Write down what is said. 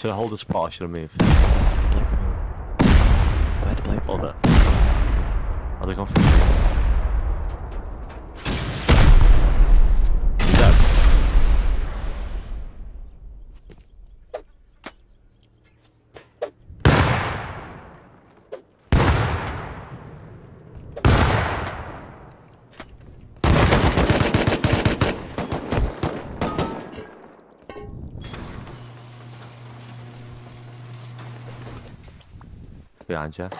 Should I hold the spot or should I move? Where to play Hold it. Are they going for 왜 앉아?